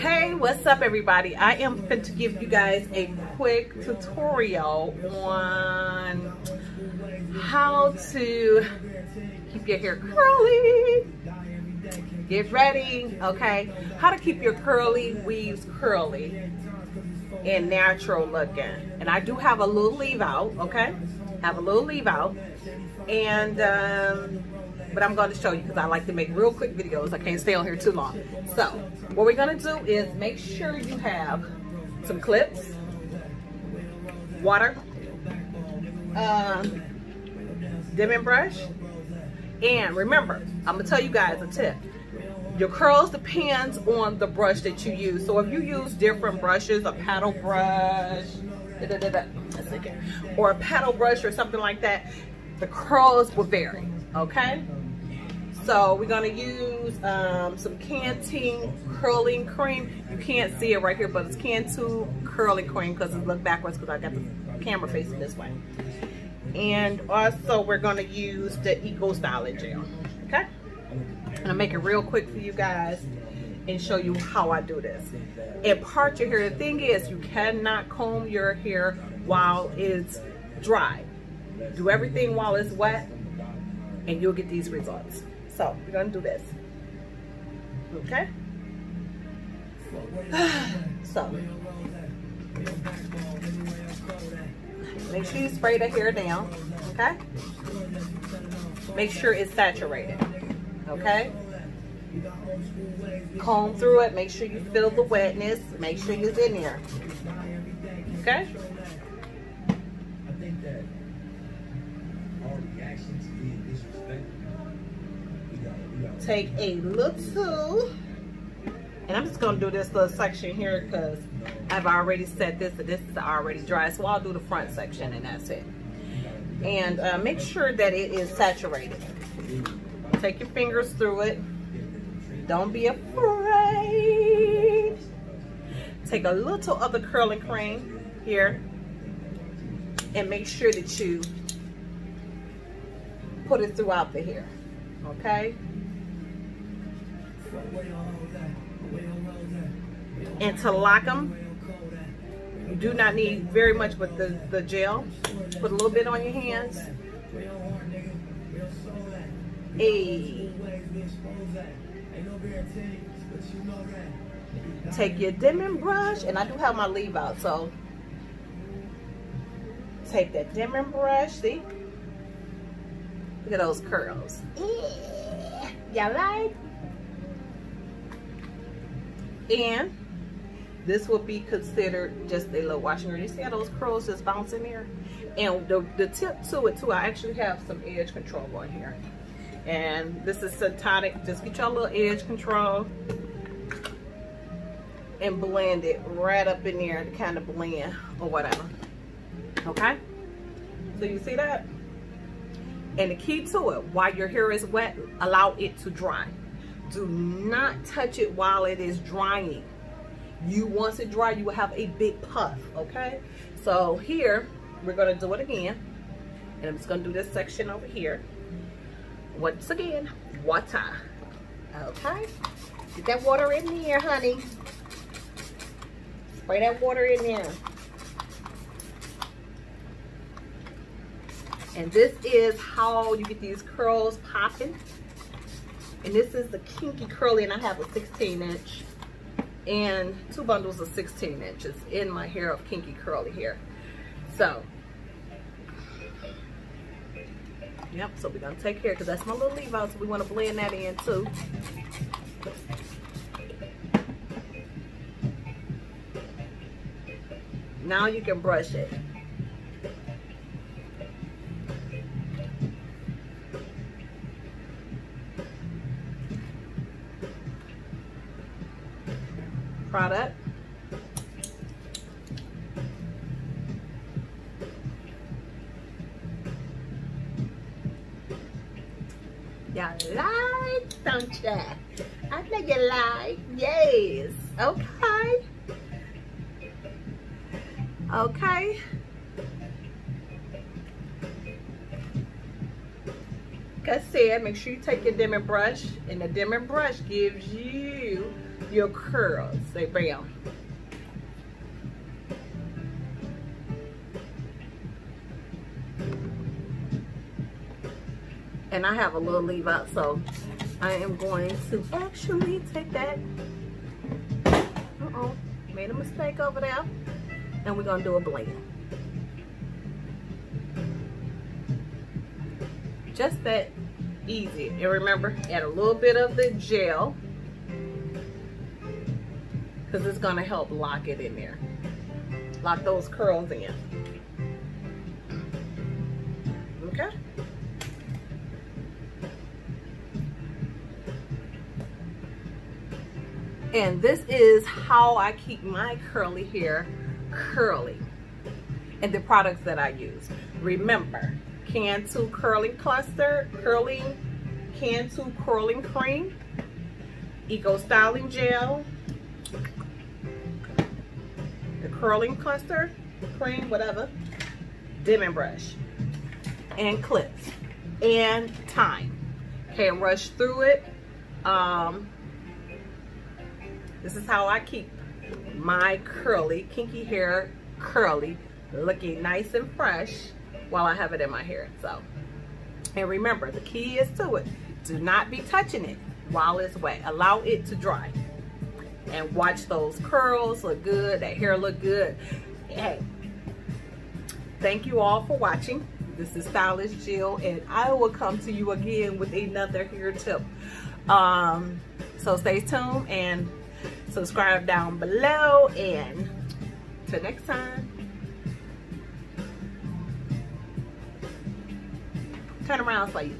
Hey, what's up everybody? I am fit to give you guys a quick tutorial on how to keep your hair curly. Get ready, okay? How to keep your curly weaves curly and natural looking. And I do have a little leave out, okay? Have a little leave out. And um, but I'm going to show you because I like to make real quick videos. I can't stay on here too long. So what we're going to do is make sure you have some clips, water, um, Denman brush, and remember, I'm going to tell you guys a tip. Your curls depends on the brush that you use. So if you use different brushes, a paddle brush, da, da, da, or a paddle brush or something like that, the curls will vary, okay? So we're gonna use um, some Cantu curling cream. You can't see it right here, but it's Cantu curling cream because it look backwards because I got the camera facing this way. And also we're gonna use the Eco Styling Gel, okay? I'm gonna make it real quick for you guys and show you how I do this. And part your hair, the thing is you cannot comb your hair while it's dry. Do everything while it's wet and you'll get these results. So we're gonna do this. Okay? so make sure you spray the hair down, okay? Make sure it's saturated, okay? Comb through it, make sure you feel the wetness, make sure it's in there, okay? Take a little, and I'm just gonna do this little section here because I've already set this, and this is already dry, so I'll do the front section and that's it. And uh, make sure that it is saturated. Take your fingers through it. Don't be afraid. Take a little of the curling cream here and make sure that you put it throughout the hair, okay? And to lock them, you do not need very much with the, the gel. Put a little bit on your hands. Hey. Take your Denman brush, and I do have my leave out, so take that Denman brush, see? Look at those curls. Y'all like? And this will be considered just a little washing You see how those curls just bouncing there? And the, the tip to it too, I actually have some edge control on here. And this is Syntonic. Just get your little edge control and blend it right up in there to kind of blend or whatever. Okay? So you see that? And the key to it, while your hair is wet, allow it to dry do not touch it while it is drying. You once it dry you will have a big puff okay? So here we're to do it again. And i'm just to do this section over here. Once again water okay? Get that water in there honey. Spray that water in there. And this is how you get these curls popping and this is the Kinky Curly, and I have a 16 inch and two bundles of 16 inches in my hair of Kinky Curly here. So, yep, so we're gonna take care, because that's my little leave so we wanna blend that in too. Now you can brush it. Product. You like, don't you? I think you like. Yes. Okay. Okay. Like I said, make sure you take your Denman brush, and the Denman brush gives you your curls. Say bam. And I have a little leave out, so I am going to actually take that. Uh-oh, made a mistake over there. And we're gonna do a blend. Just that easy. And remember, add a little bit of the gel because it's gonna help lock it in there. Lock those curls in. Okay? And this is how I keep my curly hair curly and the products that I use. Remember, Cantu Curling Cluster, Curling, Cantu Curling Cream, Eco Styling Gel, the Curling Cluster, Cream, whatever, Denman Brush, and clips, and time. Can't rush through it. Um, this is how I keep my curly, kinky hair curly, looking nice and fresh while I have it in my hair. So, and remember, the key is to it. Do not be touching it while it's wet. Allow it to dry. And watch those curls look good, that hair look good. Hey, thank you all for watching. This is Stylist Jill, and I will come to you again with another hair tip. Um, so stay tuned and subscribe down below. And till next time. Turn around you